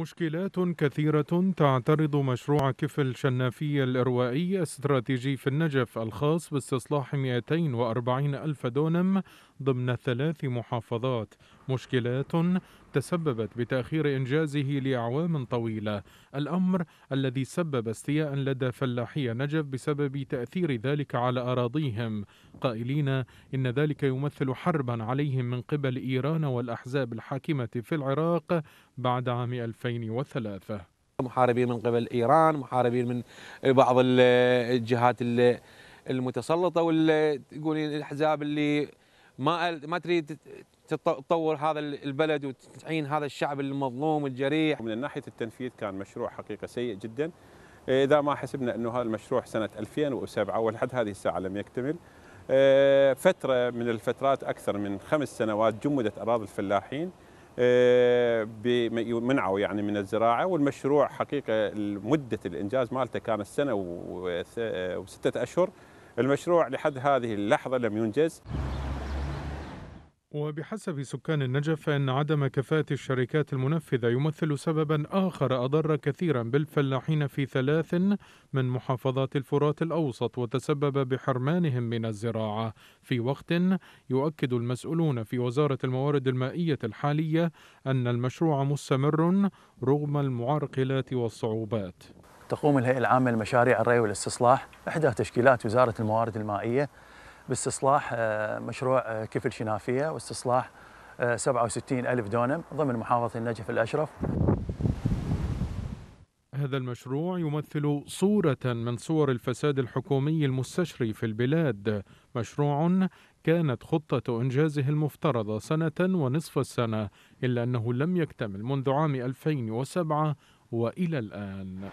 مشكلات كثيرة تعترض مشروع كفل شنافية الإروائي استراتيجي في النجف الخاص باستصلاح 240 ألف دونم ضمن ثلاث محافظات. مشكلات تسببت بتأخير إنجازه لأعوام طويلة. الأمر الذي سبب استياء لدى فلاحي نجف بسبب تأثير ذلك على أراضيهم. قائلين إن ذلك يمثل حربا عليهم من قبل إيران والأحزاب الحاكمة في العراق بعد عام 2003 محاربين من قبل إيران محاربين من بعض الجهات المتسلطة واللي تقولين الأحزاب اللي ما ما تريد تطور هذا البلد وتعين هذا الشعب المظلوم الجريح من ناحية التنفيذ كان مشروع حقيقة سيء جدا. إذا ما حسبنا إنه هذا المشروع سنة 2007 ولحد هذه الساعة لم يكتمل آه، فترة من الفترات أكثر من خمس سنوات جمدت أراضي الفلاحين آه، منعوا يعني من الزراعة. والمشروع حقيقة مدة الإنجاز مالته كانت سنة وستة أشهر. المشروع لحد هذه اللحظة لم ينجز. وبحسب سكان النجف فإن عدم كفاءة الشركات المنفذة يمثل سببا آخر أضر كثيرا بالفلاحين في ثلاث من محافظات الفرات الأوسط وتسبب بحرمانهم من الزراعة. في وقت يؤكد المسؤولون في وزارة الموارد المائية الحالية أن المشروع مستمر رغم المعرقلات والصعوبات. تقوم الهيئة العامة لمشاريع الري والاستصلاح إحدى تشكيلات وزارة الموارد المائية باستصلاح آه، مشروع آه، كفل شنافية واستصلاح 67 آه، ألف دونم ضمن محافظة النجف الأشرف. هذا المشروع يمثل صورة من صور الفساد الحكومي المستشري في البلاد. مشروع كانت خطة إنجازه المفترضة سنة ونصف السنة إلا أنه لم يكتمل منذ عام 2007 وإلى الآن.